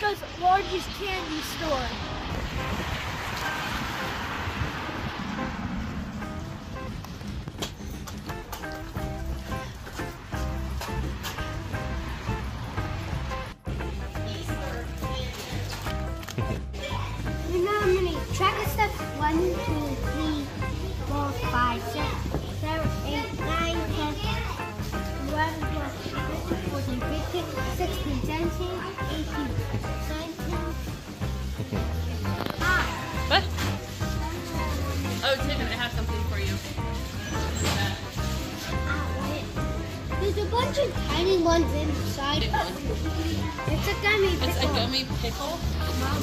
Nebraska's largest candy store. you know how many track steps? One, two, three. Sixteen, seventeen, eighteen, nineteen. What? Oh, Tiffany, I have something for you. There's a bunch of tiny ones inside. It's a gummy It's a pickle. gummy pickle. Mom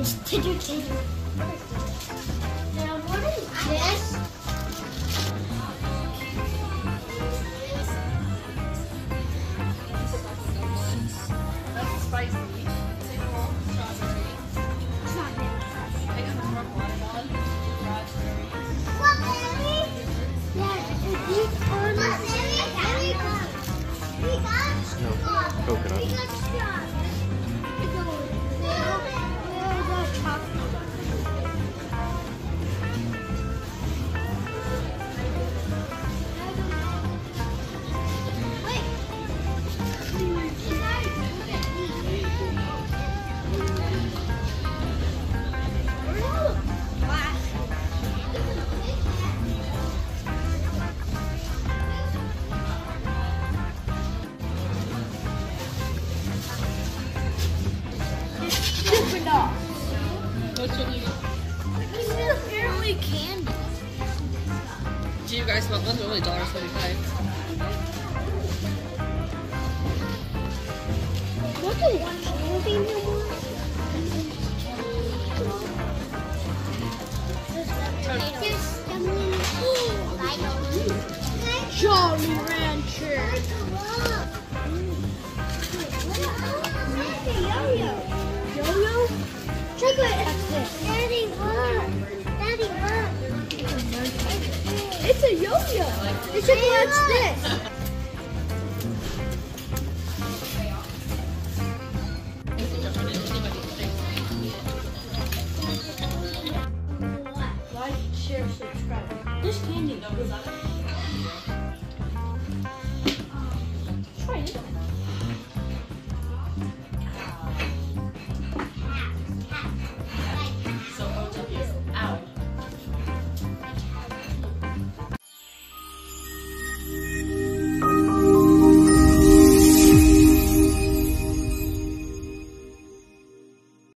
It's titter titter. Now, what is this? That's spicy. Pickle, strawberry. Pick up the watermelon, raspberry. coconut. Guys want one? They're only $1.75. Look at candy It's a yo-yo. It's a watch this. Like, share, subscribe. This candy goes up.